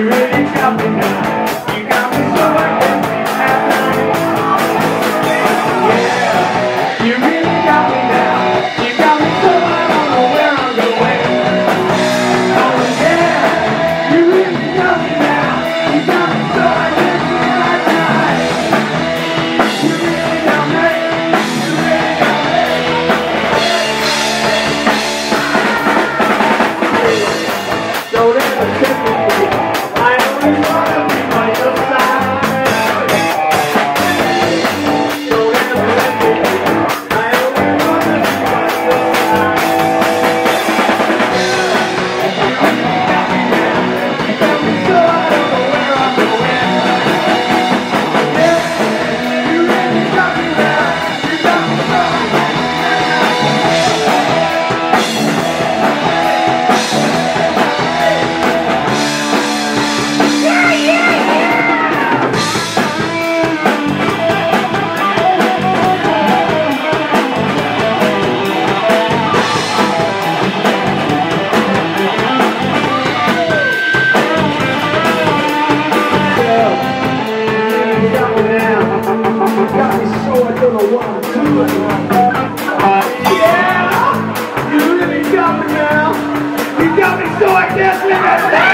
you really got me now. libertad!